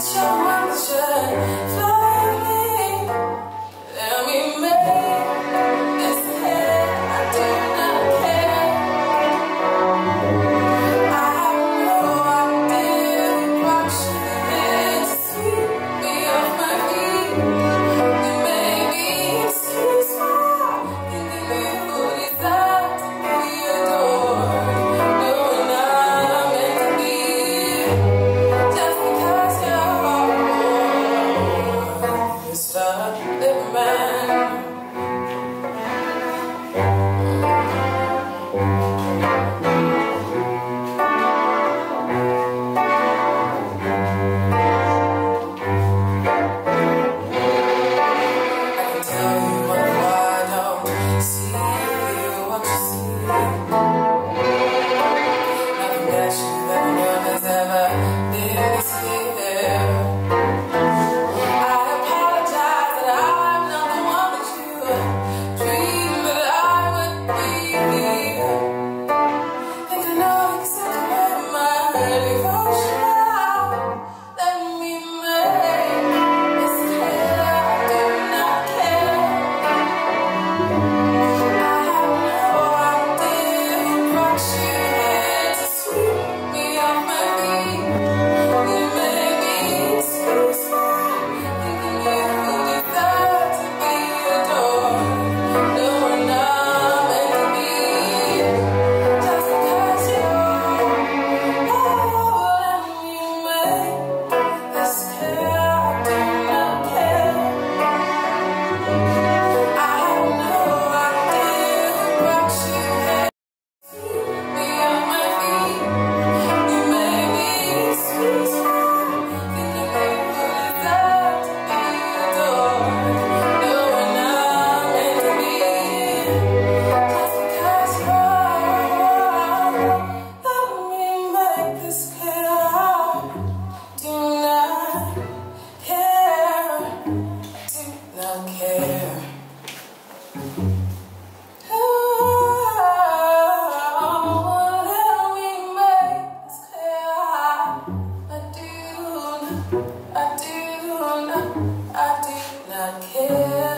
your mama should Ooh.